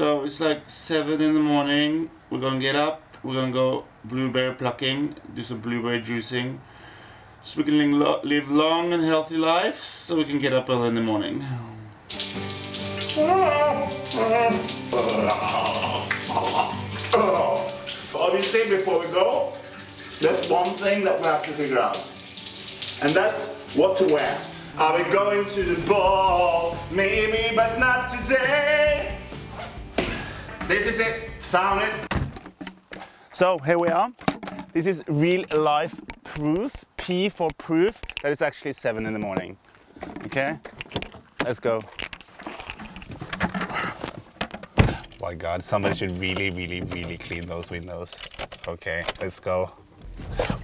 So it's like 7 in the morning. We're gonna get up. We're gonna go blueberry plucking, do some blueberry juicing. So we can live long and healthy lives so we can get up early in the morning. Obviously, before we go, there's one thing that we have to figure out. And that's what to wear. Are we going to the ball? Maybe, but not today. This is it. Sound it. So here we are. This is real life proof. P for proof that it's actually seven in the morning. Okay, let's go. My God, somebody should really, really, really clean those windows. Okay, let's go.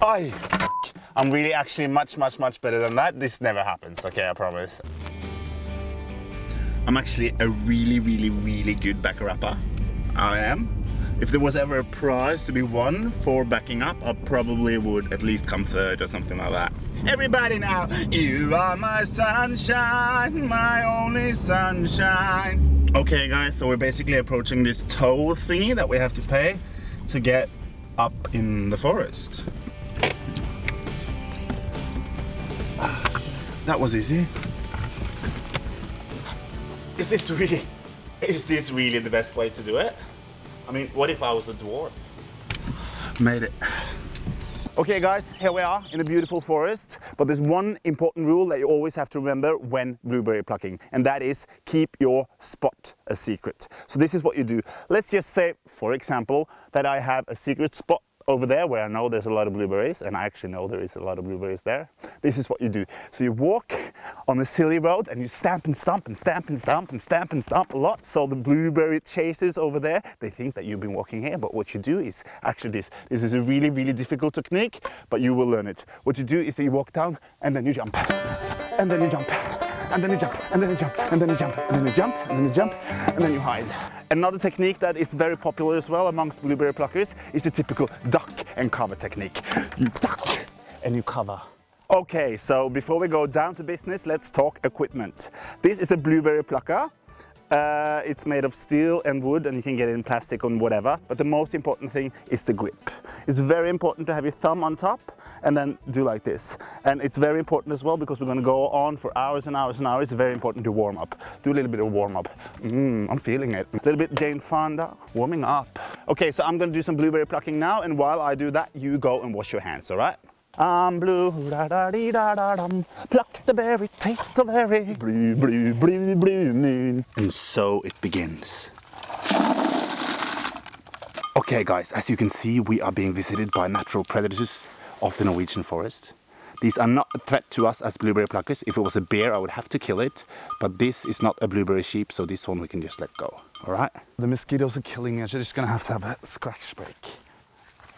Ay, I'm really actually much, much, much better than that. This never happens. Okay, I promise. I'm actually a really, really, really good back rapper. I am. If there was ever a prize to be won for backing up, I probably would at least come third or something like that. Everybody now, you are my sunshine, my only sunshine. Okay guys, so we're basically approaching this toll thingy that we have to pay to get up in the forest. That was easy. Is this really, is this really the best way to do it? I mean, what if I was a dwarf? Made it. Okay guys, here we are in the beautiful forest, but there's one important rule that you always have to remember when blueberry plucking, and that is keep your spot a secret. So this is what you do. Let's just say, for example, that I have a secret spot over there where I know there's a lot of blueberries, and I actually know there is a lot of blueberries there. This is what you do. So you walk on a silly road and you stamp and stomp and stamp and stomp and stamp and stomp a lot. So the blueberry chasers over there, they think that you've been walking here, but what you do is actually this. This is a really, really difficult technique, but you will learn it. What you do is that you walk down and then you jump, and then you jump, and then you jump, and then you jump, and then you jump, and then you jump, and then you jump, and then you hide. Another technique that is very popular as well amongst blueberry pluckers is the typical duck and cover technique. You duck and you cover. Okay, so before we go down to business, let's talk equipment. This is a blueberry plucker. Uh, it's made of steel and wood and you can get it in plastic and whatever. But the most important thing is the grip. It's very important to have your thumb on top and then do like this. And it's very important as well because we're going to go on for hours and hours and hours. It's very important to warm up. Do a little bit of warm up. Mm, I'm feeling it. A little bit Jane Fonda, warming up. Okay, so I'm going to do some blueberry plucking now. And while I do that, you go and wash your hands, all right? I'm blue, da da dee da da dum. Pluck the berry, taste the berry. Blue, blue, blue, blue moon. And so it begins. Okay, guys, as you can see, we are being visited by natural predators of the Norwegian forest. These are not a threat to us as blueberry pluckers. If it was a bear, I would have to kill it. But this is not a blueberry sheep, so this one we can just let go. All right? The mosquitoes are killing us. You're just gonna have to have a scratch break.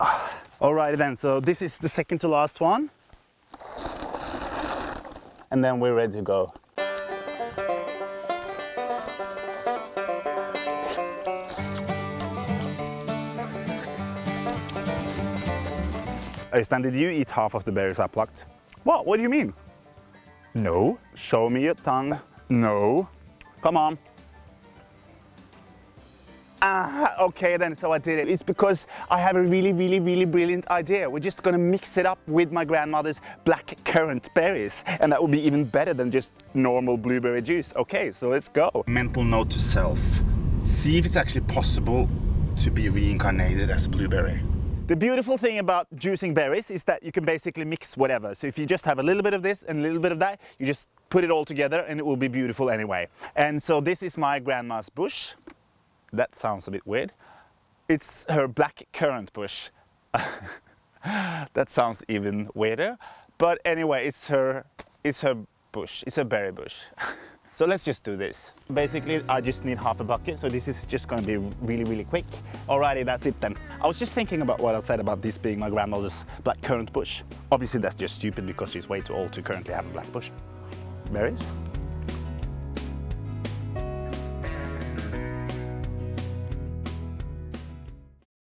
Alright then, so this is the second to last one. And then we're ready to go. Øystein, did you eat half of the berries I plucked? What? What do you mean? No. Show me your tongue. No. Come on. Ah, okay then, so I did it. It's because I have a really, really, really brilliant idea. We're just gonna mix it up with my grandmother's black currant berries, and that will be even better than just normal blueberry juice. Okay, so let's go. Mental note to self. See if it's actually possible to be reincarnated as a blueberry. The beautiful thing about juicing berries is that you can basically mix whatever. So if you just have a little bit of this and a little bit of that, you just put it all together and it will be beautiful anyway. And so this is my grandma's bush. That sounds a bit weird. It's her black currant bush. that sounds even weirder. But anyway, it's her it's her bush. It's a berry bush. so let's just do this. Basically, I just need half a bucket, so this is just gonna be really, really quick. Alrighty, that's it then. I was just thinking about what I said about this being my grandmother's black currant bush. Obviously, that's just stupid because she's way too old to currently have a black bush. Berries?